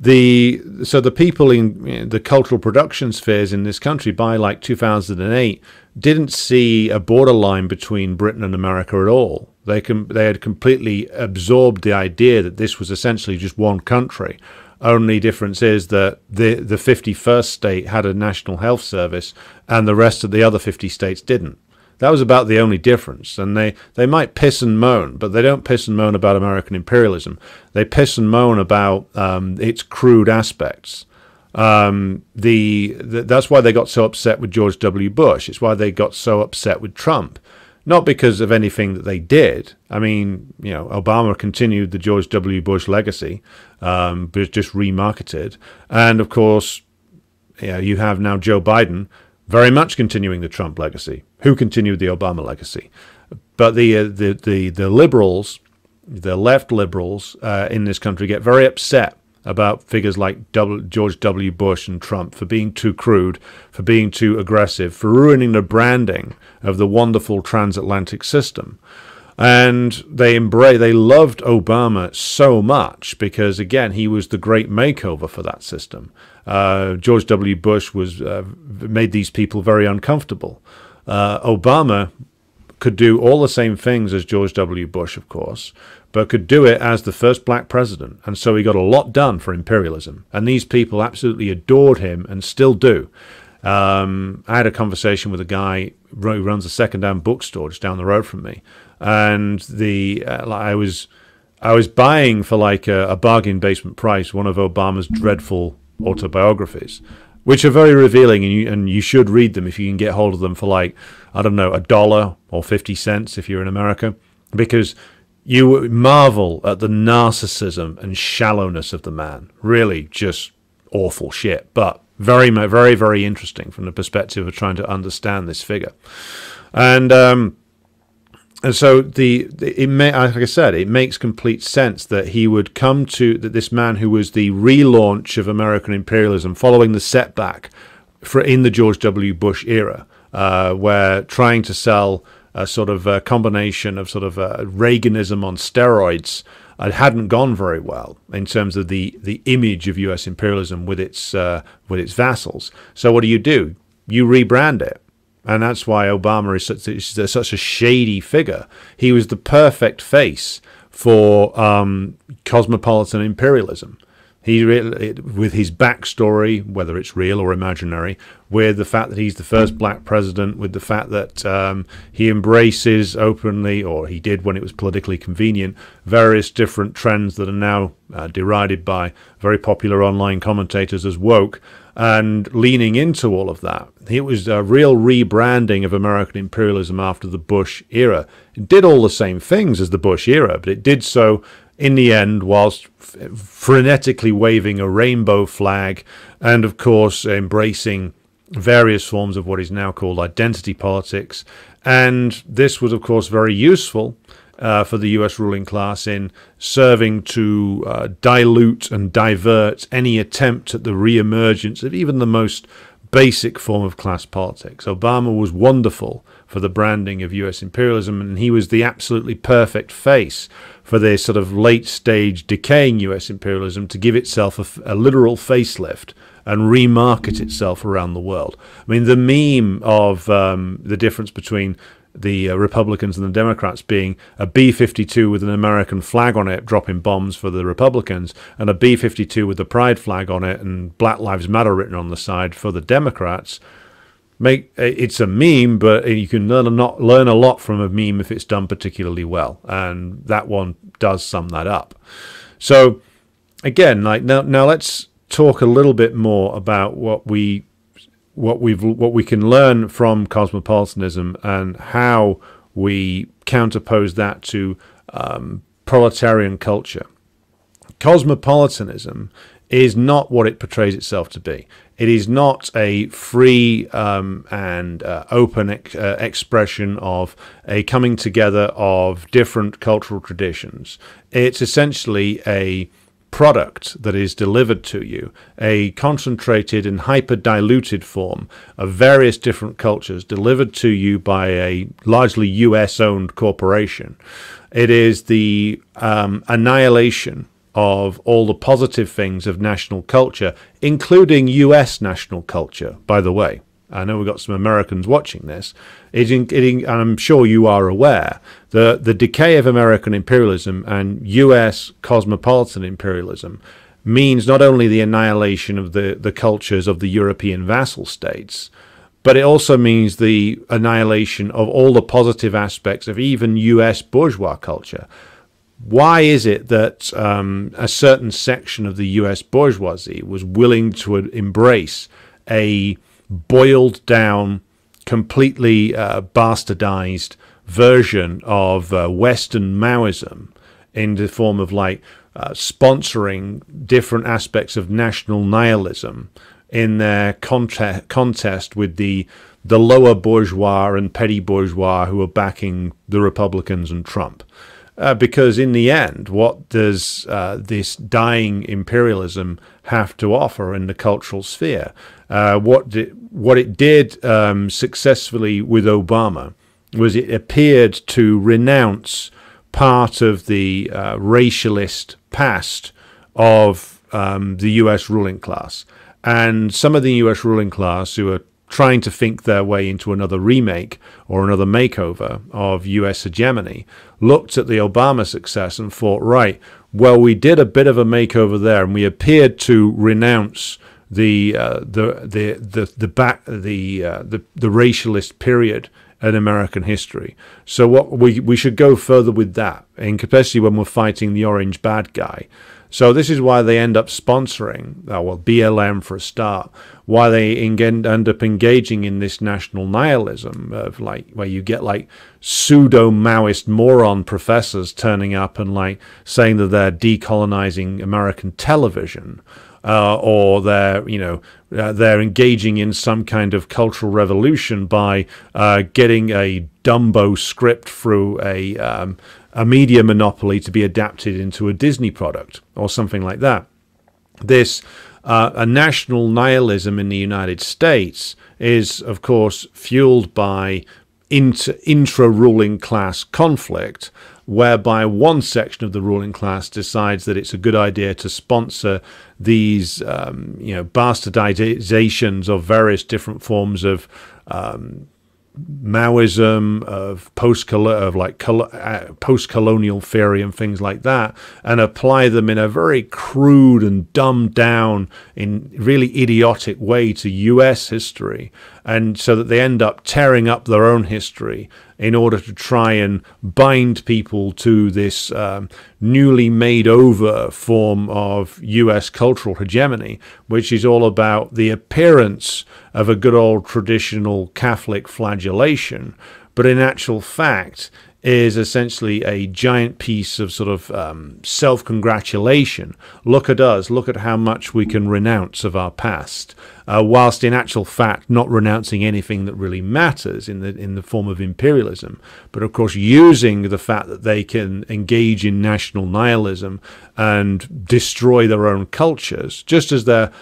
the so the people in the cultural production spheres in this country by like 2008 didn't see a borderline between Britain and America at all. They com- they had completely absorbed the idea that this was essentially just one country. Only difference is that the the 51st state had a national health service and the rest of the other 50 states didn't. That was about the only difference. And they, they might piss and moan, but they don't piss and moan about American imperialism. They piss and moan about um, its crude aspects. Um, the, the, that's why they got so upset with George W. Bush. It's why they got so upset with Trump. Not because of anything that they did. I mean, you know, Obama continued the George W. Bush legacy, um, but just remarketed. And of course, you, know, you have now Joe Biden very much continuing the Trump legacy, who continued the Obama legacy. But the uh, the, the the liberals, the left liberals uh, in this country get very upset about figures like w, George W. Bush and Trump for being too crude, for being too aggressive, for ruining the branding of the wonderful transatlantic system. And they embrace, they loved Obama so much because, again, he was the great makeover for that system. Uh, George W. Bush was uh, made these people very uncomfortable. Uh, Obama could do all the same things as George W. Bush, of course, but could do it as the first black president. And so he got a lot done for imperialism. And these people absolutely adored him and still do. Um, I had a conversation with a guy who runs a second-hand bookstore just down the road from me, and the uh, I was I was buying for like a, a bargain basement price one of Obama's dreadful autobiographies, which are very revealing, and you and you should read them if you can get hold of them for like I don't know a dollar or fifty cents if you're in America, because you marvel at the narcissism and shallowness of the man. Really, just awful shit. But very, very, very interesting from the perspective of trying to understand this figure. And um, and so the, it may, like I said, it makes complete sense that he would come to that this man who was the relaunch of American imperialism following the setback for in the George W. Bush era, uh, where trying to sell a sort of a combination of sort of uh, Reaganism on steroids it hadn't gone very well in terms of the, the image of U.S. imperialism with its uh, with its vassals. So what do you do? You rebrand it, and that's why Obama is such, is such a shady figure. He was the perfect face for um, cosmopolitan imperialism. He with his backstory, whether it's real or imaginary, with the fact that he's the first black president, with the fact that um, he embraces openly, or he did when it was politically convenient, various different trends that are now uh, derided by very popular online commentators as woke, and leaning into all of that. It was a real rebranding of American imperialism after the Bush era. It did all the same things as the Bush era, but it did so in the end, whilst frenetically waving a rainbow flag and, of course, embracing various forms of what is now called identity politics. And this was, of course, very useful uh, for the US ruling class in serving to uh, dilute and divert any attempt at the re-emergence of even the most basic form of class politics. Obama was wonderful for the branding of US imperialism, and he was the absolutely perfect face for this sort of late stage decaying US imperialism to give itself a, a literal facelift and remarket itself around the world. I mean, the meme of um, the difference between the uh, Republicans and the Democrats being a B 52 with an American flag on it dropping bombs for the Republicans, and a B 52 with the pride flag on it and Black Lives Matter written on the side for the Democrats make it's a meme, but you can learn a not learn a lot from a meme if it's done particularly well, and that one does sum that up. So again, like now, now let's talk a little bit more about what we what we've what we can learn from cosmopolitanism and how we counterpose that to um, proletarian culture. Cosmopolitanism is not what it portrays itself to be. It is not a free um, and uh, open ex- uh, expression of a coming together of different cultural traditions. It's essentially a product that is delivered to you, a concentrated and hyper diluted form of various different cultures delivered to you by a largely US owned corporation. It is the um, annihilation of all the positive things of national culture, including US national culture, by the way. I know we've got some Americans watching this. I'm sure you are aware that the decay of American imperialism and US cosmopolitan imperialism means not only the annihilation of the, the cultures of the European vassal states, but it also means the annihilation of all the positive aspects of even US bourgeois culture why is it that um, a certain section of the US bourgeoisie was willing to embrace a boiled down, completely uh, bastardized version of uh, Western Maoism in the form of like uh, sponsoring different aspects of national nihilism in their conte- contest with the the lower bourgeois and petty bourgeois who are backing the Republicans and Trump. Uh, because in the end, what does uh, this dying imperialism have to offer in the cultural sphere? Uh, what did, what it did um, successfully with Obama was it appeared to renounce part of the uh, racialist past of um, the U.S. ruling class, and some of the U.S. ruling class who are trying to think their way into another remake or another makeover of US hegemony, looked at the Obama success and thought, right, well, we did a bit of a makeover there, and we appeared to renounce the uh, the the the the back the uh, the the racialist period in American history. So what we we should go further with that, and especially when we're fighting the orange bad guy. So this is why they end up sponsoring, oh, well, BLM for a start, why they end up engaging in this national nihilism of like where you get like pseudo Maoist moron professors turning up and like saying that they're decolonizing American television. Uh, or they're you know uh, they're engaging in some kind of cultural revolution by uh, getting a Dumbo script through a um, a media monopoly to be adapted into a Disney product or something like that. This uh, a national nihilism in the United States is, of course, fueled by intra ruling class conflict, whereby one section of the ruling class decides that it's a good idea to sponsor these, um, you know, bastardizations of various different forms of um, Maoism, of post of like uh, post colonial theory and things like that, and apply them in a very crude and dumbed down, in really idiotic way to U.S. history, and so that they end up tearing up their own history in order to try and bind people to this um, newly made over form of US cultural hegemony, which is all about the appearance of a good old traditional Catholic flagellation. But in actual fact, is essentially a giant piece of sort of um, self congratulation. Look at us, look at how much we can renounce of our past, uh, whilst in actual fact not renouncing anything that really matters in the, in the form of imperialism. But of course, using the fact that they can engage in national nihilism and destroy their own cultures, just as they're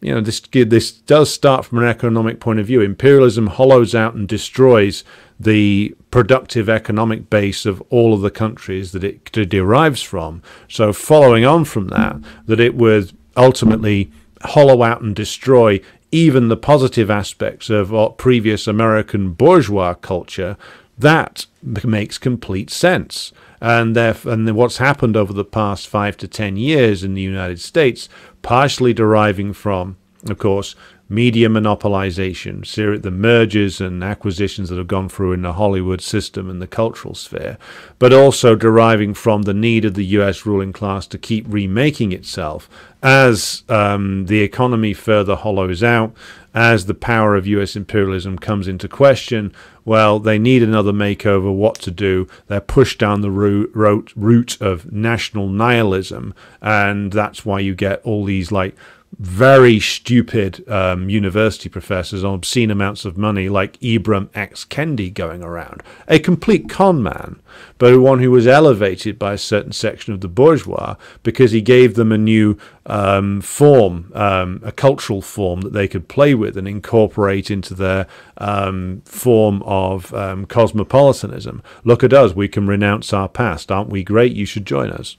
you know, this this does start from an economic point of view. Imperialism hollows out and destroys the productive economic base of all of the countries that it derives from. So, following on from that, that it would ultimately hollow out and destroy even the positive aspects of previous American bourgeois culture, that makes complete sense. And, and what's happened over the past five to ten years in the United States, partially deriving from, of course, media monopolization, the mergers and acquisitions that have gone through in the Hollywood system and the cultural sphere, but also deriving from the need of the US ruling class to keep remaking itself as um, the economy further hollows out, as the power of US imperialism comes into question. Well, they need another makeover. What to do? They're pushed down the route, route of national nihilism, and that's why you get all these like very stupid um, university professors on obscene amounts of money, like Ibram X. Kendi, going around. A complete con man, but one who was elevated by a certain section of the bourgeois because he gave them a new um, form, um, a cultural form that they could play with and incorporate into their um, form of um, cosmopolitanism. Look at us, we can renounce our past. Aren't we great? You should join us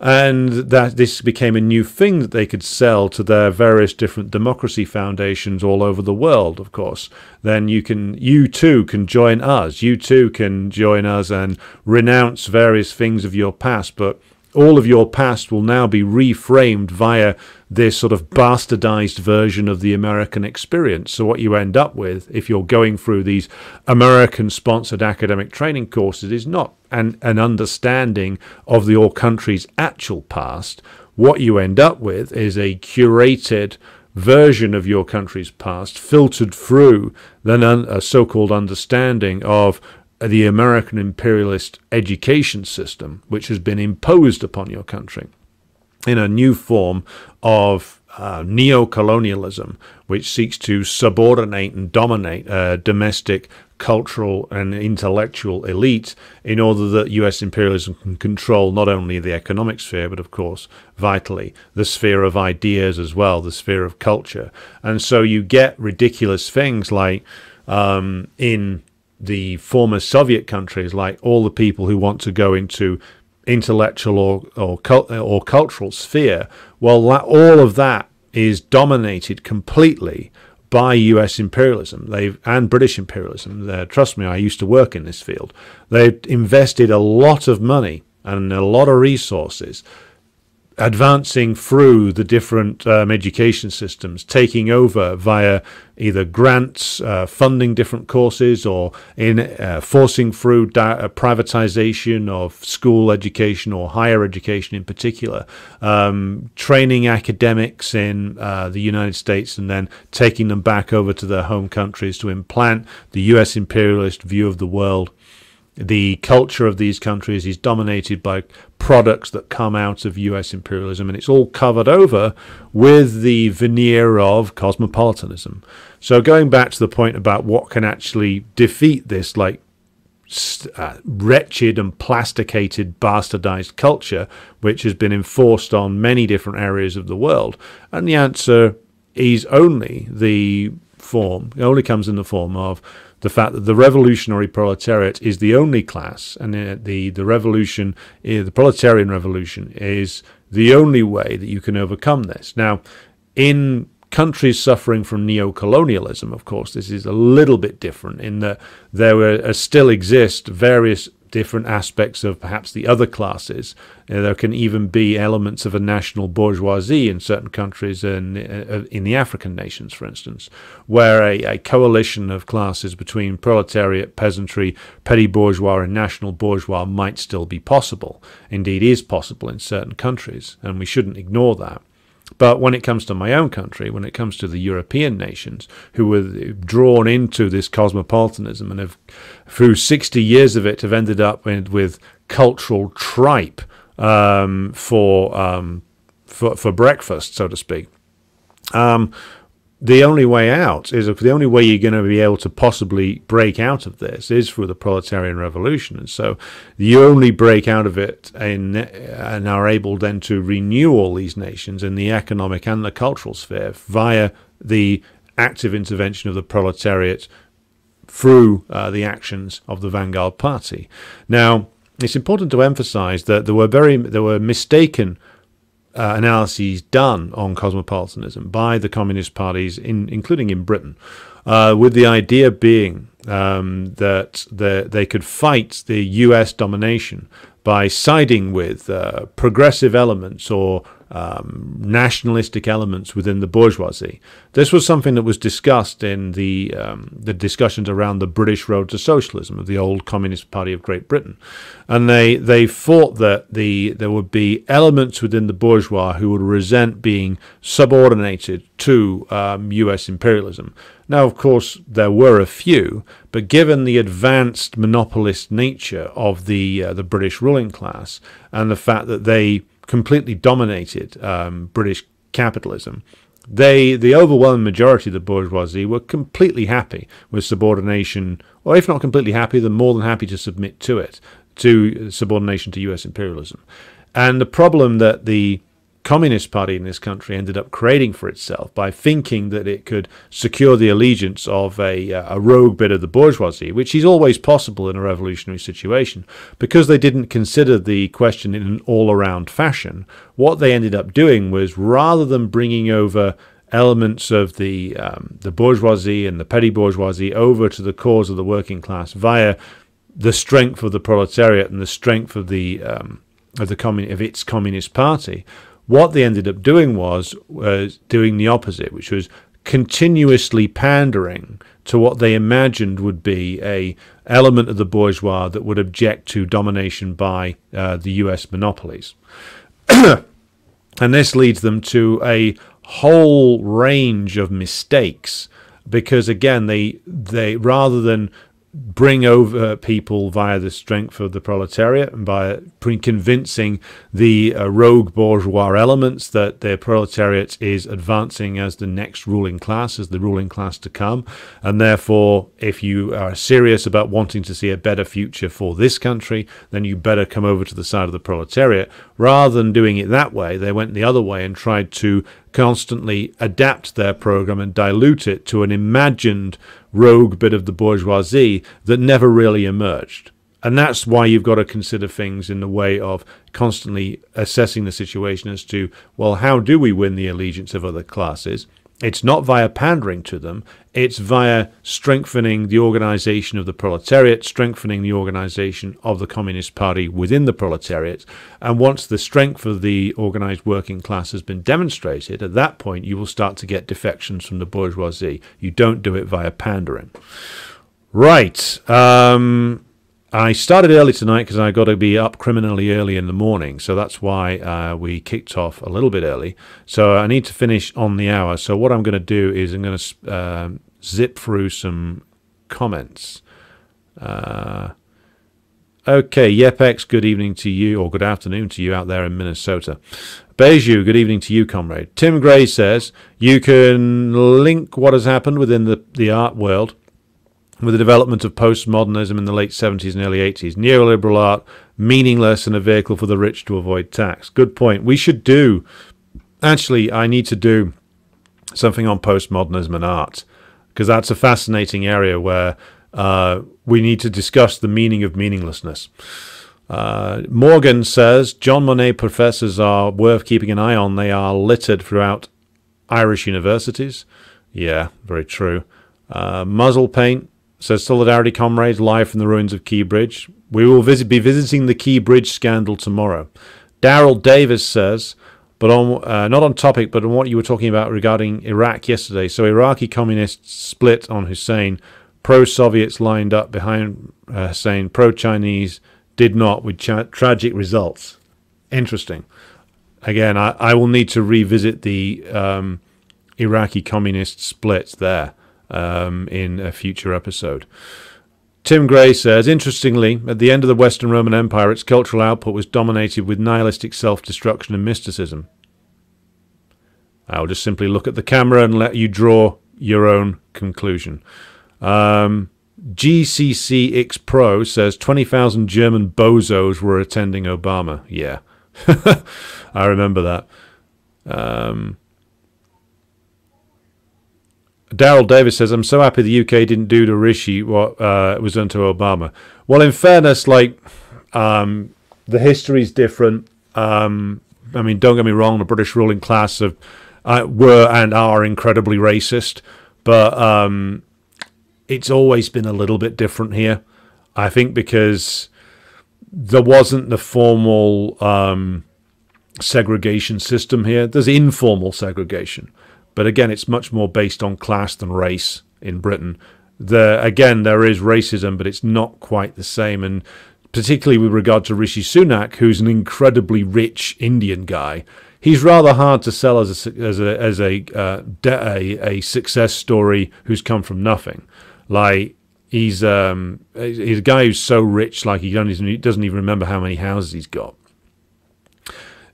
and that this became a new thing that they could sell to their various different democracy foundations all over the world of course. Then you can you too can join us. You too can join us and renounce various things of your past. But all of your past will now be reframed via this sort of bastardized version of the American experience. So, what you end up with, if you're going through these American sponsored academic training courses, is not an, an understanding of your country's actual past. What you end up with is a curated version of your country's past, filtered through then a so called understanding of the American imperialist education system, which has been imposed upon your country in a new form of uh, neo-colonialism, which seeks to subordinate and dominate uh, domestic cultural and intellectual elite in order that US imperialism can control not only the economic sphere, but of course, vitally, the sphere of ideas as well, the sphere of culture. And so you get ridiculous things like um, in the former Soviet countries, like all the people who want to go into intellectual or or, or cultural sphere, well, that, all of that is dominated completely by U.S. imperialism they've and British imperialism. Uh, trust me, I used to work in this field. They've invested a lot of money and a lot of resources advancing through the different um, education systems, taking over via either grants, uh, funding different courses, or in uh, forcing through di- uh, privatization of school education or higher education in particular, um, training academics in uh, the United States and then taking them back over to their home countries to implant the U.S. imperialist view of the world the culture of these countries is dominated by products that come out of US imperialism, and it's all covered over with the veneer of cosmopolitanism. So, going back to the point about what can actually defeat this, like uh, wretched and plasticated, bastardized culture, which has been enforced on many different areas of the world, and the answer is only the form, it only comes in the form of the fact that the revolutionary proletariat is the only class, and the the revolution, eh, the proletarian revolution, is the only way that you can overcome this. Now, in countries suffering from neo-colonialism, of course, this is a little bit different in that there uh, still exist various different aspects of perhaps the other classes. Uh, there can even be elements of a national bourgeoisie in certain countries, in, uh, in the African nations, for instance, where a, a, coalition of classes between proletariat, peasantry, petty bourgeois, and national bourgeois might still be possible. Indeed, is possible in certain countries, and we shouldn't ignore that. But when it comes to my own country, when it comes to the European nations who were drawn into this cosmopolitanism and have, through 60 years of it, have ended up with, with cultural tripe um, for, um, for, for breakfast, so to speak. Um, the only way out is the only way you're going to be able to possibly break out of this is through the proletarian revolution. And so you only break out of it in, and are able then to renew all these nations in the economic and the cultural sphere via the active intervention of the proletariat through uh, the actions of the Vanguard Party. Now, it's important to emphasize that there were very there were mistaken uh, analyses done on cosmopolitanism by the communist parties, in, including in Britain, uh, with the idea being um, that the, they could fight the US domination by siding with uh, progressive elements or um, nationalistic elements within the bourgeoisie. This was something that was discussed in the um, the discussions around the British road to socialism of the old Communist Party of Great Britain, and they they thought that the there would be elements within the bourgeois who would resent being subordinated to um, U.S. imperialism. Now, of course, there were a few, but given the advanced monopolist nature of the uh, the British ruling class and the fact that they completely dominated um, British capitalism, they, the overwhelming majority of the bourgeoisie, were completely happy with subordination, or if not completely happy, then more than happy to submit to it, to subordination to U.S. imperialism. And the problem that the Communist Party in this country ended up creating for itself by thinking that it could secure the allegiance of a, uh, a rogue bit of the bourgeoisie, which is always possible in a revolutionary situation. Because they didn't consider the question in an all around fashion, what they ended up doing was rather than bringing over elements of the um, the bourgeoisie and the petty bourgeoisie over to the cause of the working class via the strength of the proletariat and the strength of the um, of the commun- of its communist party, what they ended up doing was, was doing the opposite, which was continuously pandering to what they imagined would be a element of the bourgeois that would object to domination by uh, the U.S. monopolies, and this leads them to a whole range of mistakes because again they they rather than bring over people via the strength of the proletariat and by convincing the uh, rogue bourgeois elements that the proletariat is advancing as the next ruling class, as the ruling class to come. And therefore, if you are serious about wanting to see a better future for this country, then you better come over to the side of the proletariat. Rather than doing it that way, they went the other way and tried to constantly adapt their program and dilute it to an imagined rogue bit of the bourgeoisie that never really emerged. And that's why you've got to consider things in the way of constantly assessing the situation as to, well, how do we win the allegiance of other classes? It's not via pandering to them, it's via strengthening the organization of the proletariat, strengthening the organization of the Communist Party within the proletariat. And once the strength of the organized working class has been demonstrated, at that point you will start to get defections from the bourgeoisie. You don't do it via pandering. Right. Um, I started early tonight because I got to be up criminally early in the morning, so that's why uh, we kicked off a little bit early. So I need to finish on the hour. So what I'm going to do is I'm going to uh, zip through some comments. Uh, okay, Yepex, good evening to you, or good afternoon to you out there in Minnesota. Beju, good evening to you, comrade. Tim Gray says you can link what has happened within the, the art world with the development of postmodernism in the late 70s and early 80s. Neoliberal art, meaningless and a vehicle for the rich to avoid tax. Good point. We should do, actually, I need to do something on postmodernism and art, because that's a fascinating area where uh, we need to discuss the meaning of meaninglessness. Uh, Morgan says John Monnet professors are worth keeping an eye on. They are littered throughout Irish universities. Yeah, very true. Uh, muzzle paint says Solidarity Comrades live from the ruins of Key Bridge. We will visit, be visiting the Key Bridge scandal tomorrow. Daryl Davis says, but on uh, not on topic, but on what you were talking about regarding Iraq yesterday. So Iraqi communists split on Hussein. Pro-Soviets lined up behind uh, Hussein. Pro-Chinese did not, with tragic results. Interesting. Again, I, I, will need to revisit the um, Iraqi communist split there um, in a future episode. Tim Gray says, interestingly, at the end of the Western Roman Empire, its cultural output was dominated with nihilistic self destruction and mysticism. I'll just simply look at the camera and let you draw your own conclusion. Um, GCCX Pro says 20,000 German bozos were attending Obama. Yeah, I remember that. Um, Daryl Davis says, I'm so happy the UK didn't do to Rishi what uh, was done to Obama. Well, in fairness, like, um, the history's different. Um, I mean, don't get me wrong, the British ruling class have, uh, were and are incredibly racist, but um, it's always been a little bit different here. I think because there wasn't the formal um, segregation system here, there's informal segregation. But again, it's much more based on class than race in Britain. The, again, there is racism, but it's not quite the same. And particularly with regard to Rishi Sunak, who's an incredibly rich Indian guy, he's rather hard to sell as a as a as a uh, a, a success story who's come from nothing. Like he's um he's a guy who's so rich, like he doesn't even remember how many houses he's got.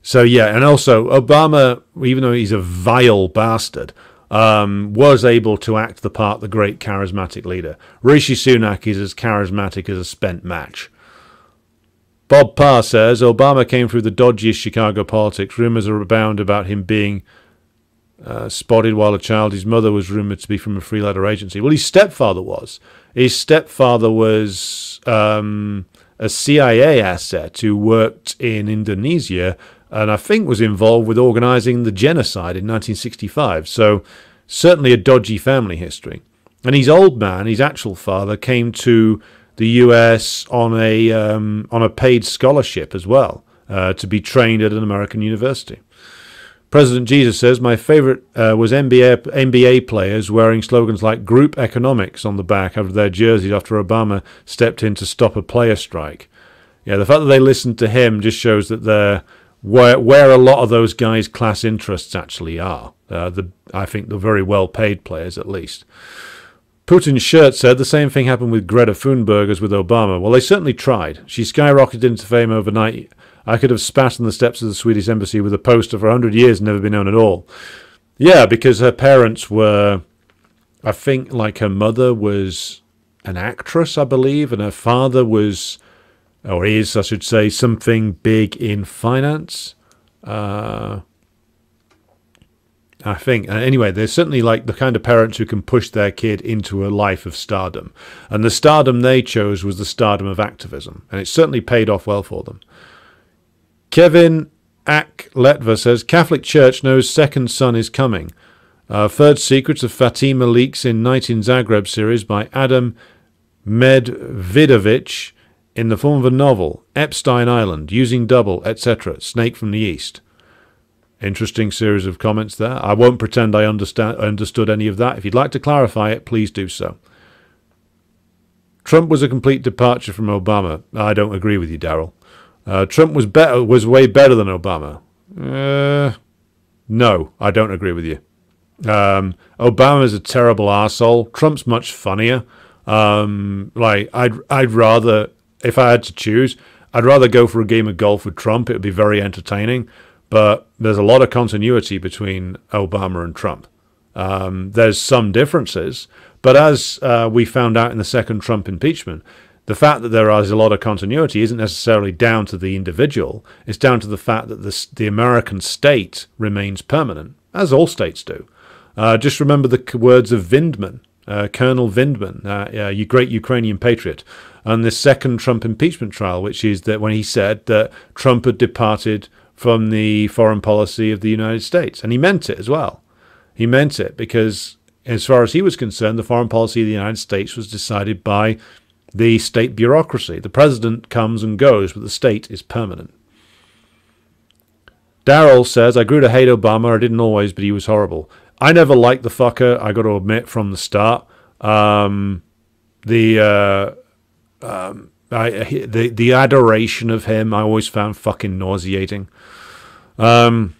So yeah, and also Obama, even though he's a vile bastard, um, was able to act the part the great charismatic leader. Rishi Sunak is as charismatic as a spent match. Bob Parr says Obama came through the dodgiest Chicago politics. Rumors are abound about him being uh, spotted while a child. His mother was rumored to be from a free letter agency. Well, his stepfather was. His stepfather was um, a CIA asset who worked in Indonesia and I think was involved with organising the genocide in 1965. So certainly a dodgy family history. And his old man, his actual father, came to the US on a um, on a paid scholarship as well uh, to be trained at an American university. President Jesus says my favorite uh, was NBA NBA players wearing slogans like "Group Economics" on the back of their jerseys after Obama stepped in to stop a player strike. Yeah, the fact that they listened to him just shows that they're where where a lot of those guys' class interests actually are. Uh, the I think the very well paid players at least. Putin's shirt said the same thing happened with Greta Thunberg as with Obama. Well, they certainly tried. She skyrocketed into fame overnight. I could have spat on the steps of the Swedish embassy with a poster for 100 years and never been known at all. Yeah, because her parents were, I think, like her mother was an actress, I believe, and her father was or is, I should say, something big in finance. Uh, I think. Uh, anyway, they're certainly like the kind of parents who can push their kid into a life of stardom. And the stardom they chose was the stardom of activism. And it certainly paid off well for them. Kevin Ak Letva says Catholic Church knows second son is coming. Uh, Third Secrets of Fatima leaks in Night in Zagreb series by Adam Medvidovich in the form of a novel. Epstein Island, Using Double, etc. Snake from the East. Interesting series of comments there. I won't pretend I understand understood any of that. If you'd like to clarify it, please do so. Trump was a complete departure from Obama. I don't agree with you, Daryl. Uh, Trump was better, was way better than Obama. Uh, no, I don't agree with you. Um, Obama's a terrible asshole. Trump's much funnier. Um, like I'd I'd rather if I had to choose, I'd rather go for a game of golf with Trump. It would be very entertaining. But there's a lot of continuity between Obama and Trump. Um, there's some differences, but as uh, we found out in the second Trump impeachment, the fact that there is a lot of continuity isn't necessarily down to the individual. It's down to the fact that the, the American state remains permanent, as all states do. Uh, just remember the words of Vindman, uh, Colonel Vindman, uh, you great Ukrainian patriot, on the second Trump impeachment trial, which is that when he said that Trump had departed from the foreign policy of the United States. And he meant it as well. He meant it because, as far as he was concerned, the foreign policy of the United States was decided by the state bureaucracy. The president comes and goes, but the state is permanent. Daryl says, I grew to hate Obama. I didn't always, but he was horrible. I never liked the fucker, I got to admit, from the start. Um, the. Uh, um, I, the the adoration of him I always found fucking nauseating. Um,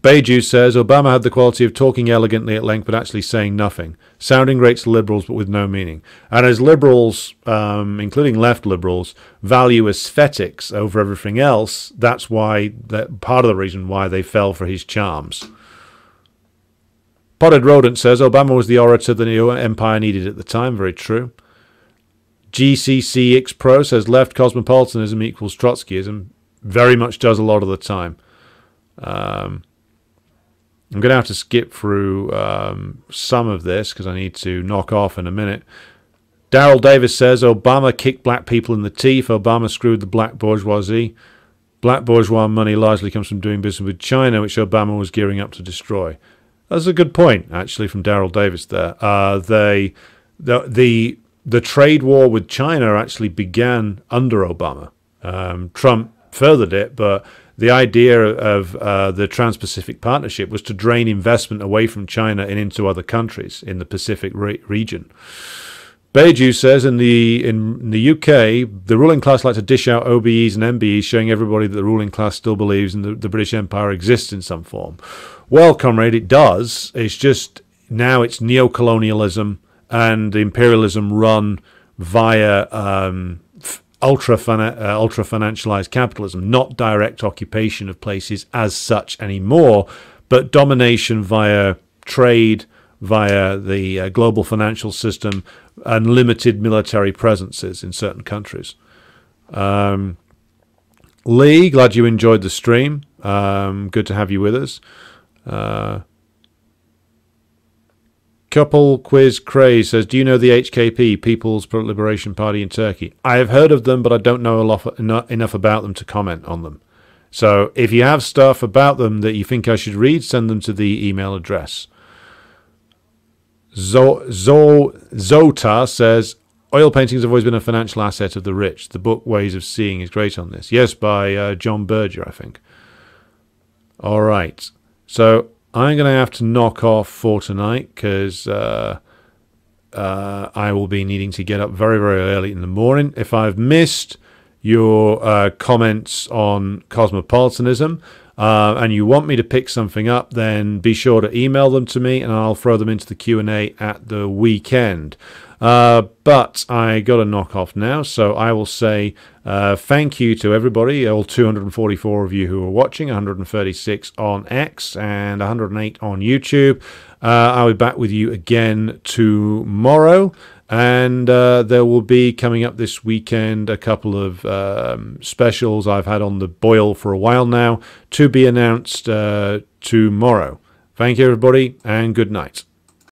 Beju says Obama had the quality of talking elegantly at length but actually saying nothing, sounding great to liberals but with no meaning. And as liberals, um, including left liberals, value aesthetics over everything else, that's why that part of the reason why they fell for his charms. Potted Rodent says Obama was the orator the new empire needed at the time. Very true. GCCX Pro says left cosmopolitanism equals Trotskyism. Very much does a lot of the time. Um, I'm going to have to skip through um, some of this because I need to knock off in a minute. Daryl Davis says Obama kicked black people in the teeth. Obama screwed the black bourgeoisie. Black bourgeois money largely comes from doing business with China, which Obama was gearing up to destroy. That's a good point, actually, from Daryl Davis there. Uh, they, the, the the trade war with China actually began under Obama. Um, Trump furthered it, but the idea of uh, the Trans Pacific Partnership was to drain investment away from China and into other countries in the Pacific re- region. Beju says in the in the UK, the ruling class like to dish out OBEs and MBEs, showing everybody that the ruling class still believes in the, the British Empire exists in some form. Well, comrade, it does. It's just now it's neo-colonialism and imperialism run via um, ultra uh, ultra financialized capitalism, not direct occupation of places as such anymore, but domination via trade, via the uh, global financial system, and limited military presences in certain countries. Um, Lee, glad you enjoyed the stream. Um, good to have you with us. Uh, Couple Quiz Craze says, Do you know the HKP, People's Liberation Party in Turkey? I have heard of them, but I don't know lot, enough about them to comment on them. So if you have stuff about them that you think I should read, send them to the email address. Zo, Zo, Zota says, Oil paintings have always been a financial asset of the rich. The book Ways of Seeing is great on this. Yes, by uh, John Berger, I think. All right. So I'm going to have to knock off for tonight because uh, uh, I will be needing to get up very, very early in the morning. If I've missed your uh, comments on cosmopolitanism uh, and you want me to pick something up, then be sure to email them to me and I'll throw them into the Q&A at the weekend. Uh, but I got a knock off now, so I will say uh, thank you to everybody, all 244 of you who are watching, 136 on X and 108 on YouTube. Uh, I'll be back with you again tomorrow. And uh, there will be coming up this weekend a couple of um, specials I've had on the boil for a while now to be announced uh, tomorrow. Thank you, everybody, and good night.